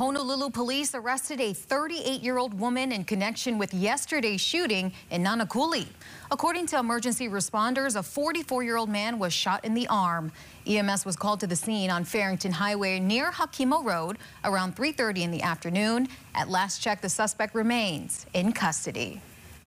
Honolulu police arrested a 38-year-old woman in connection with yesterday's shooting in Nanakuli. According to emergency responders, a 44-year-old man was shot in the arm. EMS was called to the scene on Farrington Highway near Hakimo Road around 3.30 in the afternoon. At last check, the suspect remains in custody.